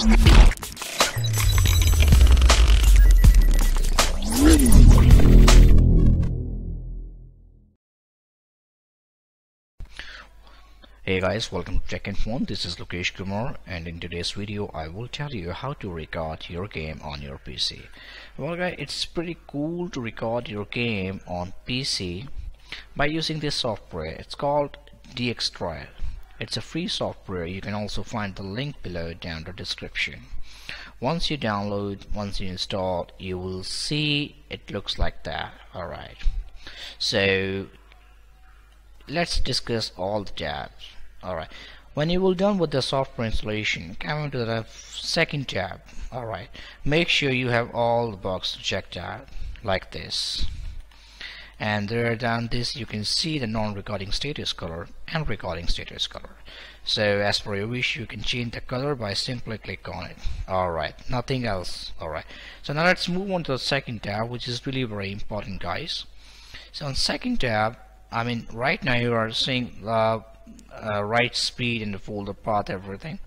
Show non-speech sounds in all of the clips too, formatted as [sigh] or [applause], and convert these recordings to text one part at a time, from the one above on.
Hey guys, welcome to Tech Info. This is Lokesh Kumar and in today's video I will tell you how to record your game on your PC. Well guys, it's pretty cool to record your game on PC by using this software. It's called Dxtory. It's a free software. You can also find the link below down the description. Once you download, once you install, you will see it looks like that. Alright. So let's discuss all the tabs alright when you will done with the software installation come into the second tab alright make sure you have all the boxes checked out like this and there down this you can see the non-recording status color and recording status color. So as per your wish you can change the color by simply click on it. Alright nothing else. Alright so now let's move on to the second tab which is really very important guys. So on second tab I mean right now you are seeing uh, uh, write speed and the folder path everything.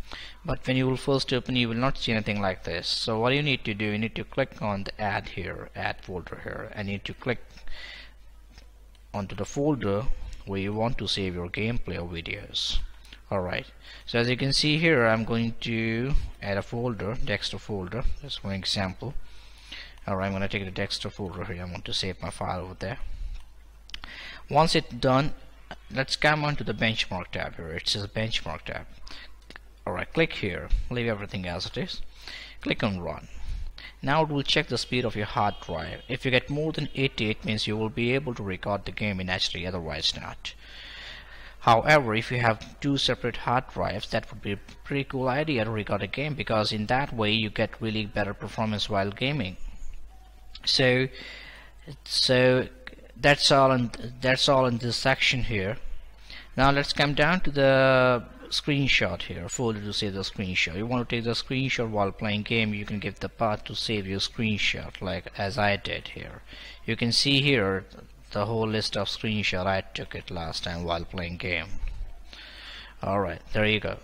But when you will first open you will not see anything like this. So what you need to do you need to click on the add here add folder here and you need to click onto the folder where you want to save your gameplay or videos. Alright so as you can see here I'm going to add a folder desktop folder just one example. Alright I'm going to take the desktop folder here I want to save my file over there. Once it's done let's come on to the benchmark tab here it says benchmark tab. Alright click here leave everything as it is. Click on run now it will check the speed of your hard drive. If you get more than 88 means you will be able to record the game in HD otherwise not. However, if you have two separate hard drives, that would be a pretty cool idea to record a game because in that way you get really better performance while gaming. So, so that's all in that's all in this section here. Now let's come down to the screenshot here. Folder to save the screenshot. You want to take the screenshot while playing game you can give the path to save your screenshot like as I did here. You can see here the whole list of screenshot I took it last time while playing game. Alright there you go.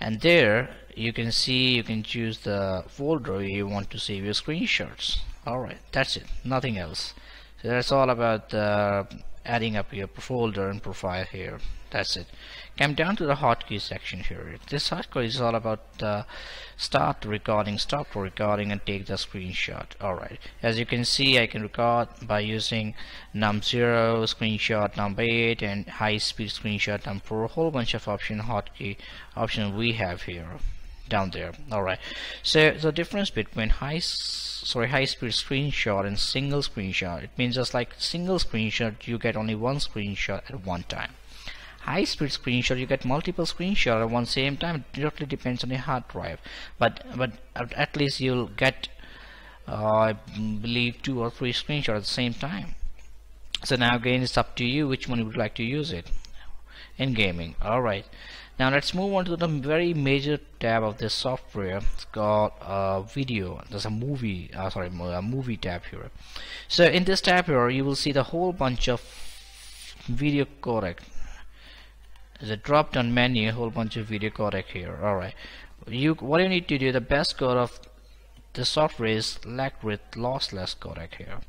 And there you can see you can choose the folder you want to save your screenshots. Alright that's it. Nothing else. So that's all about uh, adding up your folder and profile here. That's it. Come down to the hotkey section here. This hotkey is all about uh, start recording stop recording and take the screenshot. Alright as you can see I can record by using num0 screenshot num8 and high speed screenshot num4 a whole bunch of option hotkey options we have here down there. Alright so the difference between high sorry high speed screenshot and single screenshot it means just like single screenshot you get only one screenshot at one time. High speed screenshot you get multiple screenshots at one same time. It totally depends on your hard drive. But but at least you'll get uh, I believe two or three screenshots at the same time. So now again it's up to you which one you would like to use it. In gaming. Alright now let's move on to the very major tab of this software. It's called uh, video. There's a movie uh, sorry a movie tab here. So in this tab here you will see the whole bunch of video codec. There's a drop down menu a whole bunch of video codec here. Alright you what you need to do the best code of the software is Lagarith lossless codec here.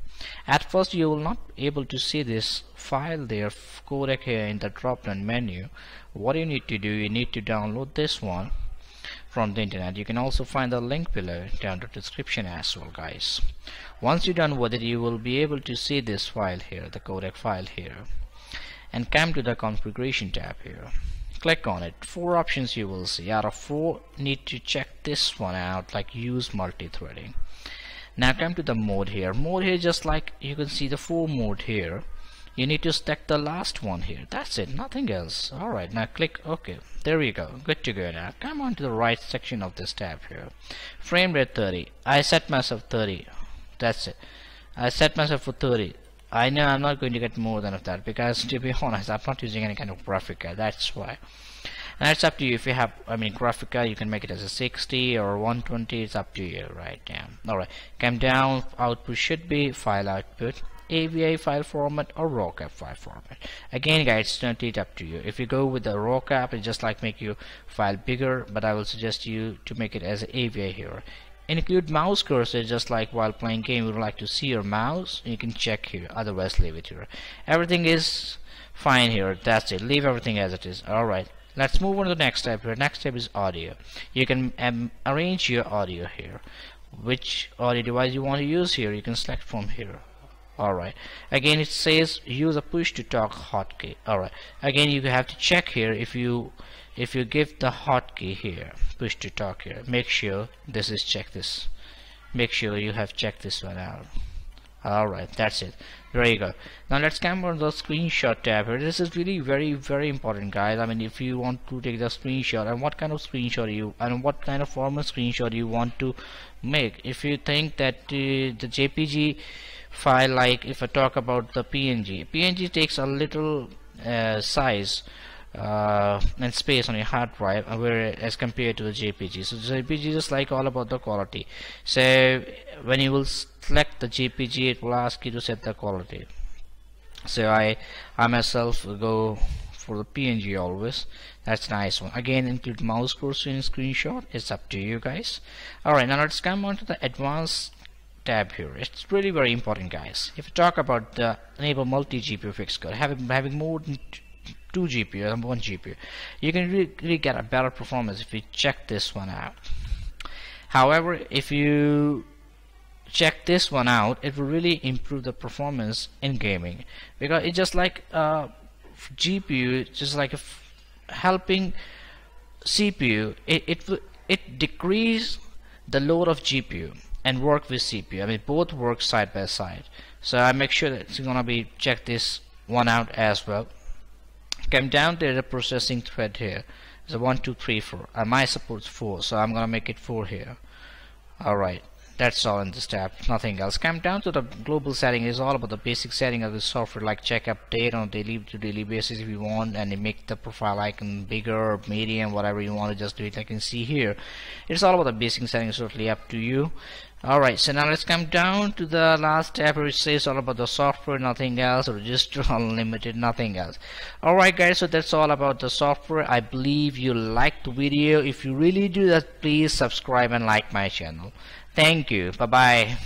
At first you will not be able to see this file there codec here in the drop down menu. What you need to do you need to download this one from the internet. You can also find the link below down the description as well guys. Once you're done with it you will be able to see this file here the codec file here. And come to the configuration tab here click on it. Four options you will see. Out of four need to check this one out like use multi-threading. Now come to the mode here. Mode here just like you can see the four mode here. You need to stack the last one here. That's it nothing else. Alright now click OK. There we go. Good to go now. Come on to the right section of this tab here. Frame rate 30 I set myself 30 that's it. I set myself for 30 I know I'm not going to get more than of that because to be [laughs] honest I'm not using any kind of graphic card that's why. And it's up to you. If you have I mean graphic card you can make it as a 60 or 120 it's up to you right now alright come down output should be file output AVI file format or RAWCAP file format. Again guys it's totally up to you. If you go with the RAWCAP it just like make your file bigger but I will suggest you to make it as AVI here include mouse cursor just like while playing game you would like to see your mouse you can check here. Otherwise leave it here. Everything is fine here. That's it. Leave everything as it is. Alright let's move on to the next step here. Next step is audio. You can um, arrange your audio here. Which audio device you want to use here you can select from here. Alright again it says use a push to talk hotkey alright again you have to check here if you if you give the hotkey here push to talk here make sure this is check this make sure you have checked this one out. Alright that's it. There you go. Now let's come on the screenshot tab here. This is really very very important guys. I mean if you want to take the screenshot and what kind of screenshot you and what kind of format screenshot you want to make. If you think that uh, the JPG file like if I talk about the PNG PNG takes a little uh, size uh, and space on your hard drive uh, where as compared to the JPG so JPG is like all about the quality. So when you will select the JPG it will ask you to set the quality. So I I myself go for the PNG always. That's nice one. Again include mouse cursor in screenshot. It's up to you guys. Alright now let's come on to the advanced tab here. It's really very important guys. If you talk about the enable multi GPU fixed code having having more than two GPU and one GPU you can really, really get a better performance if you check this one out. However if you check this one out it will really improve the performance in gaming. Because it's just like uh, GPU just like helping CPU it it, it decrease the load of GPU and work with CPU I mean both work side by side. So I make sure that it's gonna be check this one out as well come down to the processing thread here. So 1 2 3 4 and my supports 4 so I'm gonna make it 4 here. Alright that's all in this tab nothing else. Come down to the global setting is all about the basic setting of the software like check update on daily to daily basis if you want and make the profile icon bigger medium whatever you want to just do it. I can see here. It's all about the basic settings totally up to you. Alright so now let's come down to the last tab which says all about the software nothing else register [laughs] unlimited nothing else. Alright guys so that's all about the software. I believe you liked the video. If you really do that please subscribe and like my channel Thank you. Bye bye.